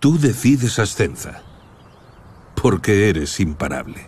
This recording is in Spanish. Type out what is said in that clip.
Tú decides Ascenza. Porque eres imparable.